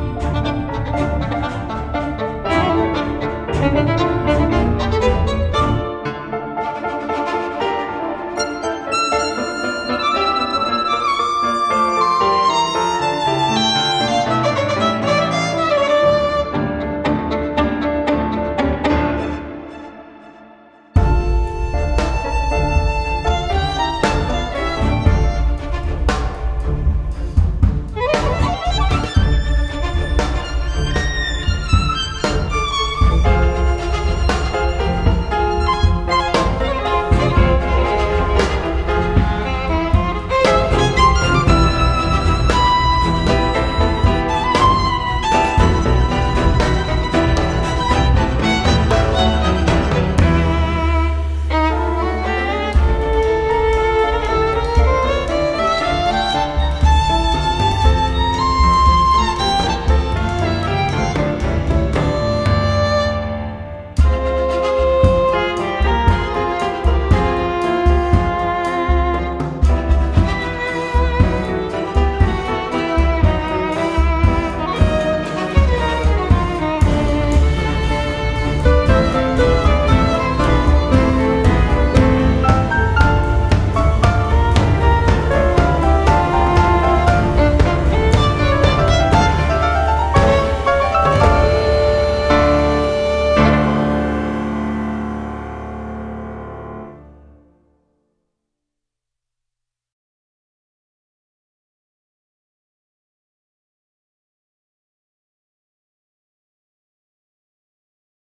time.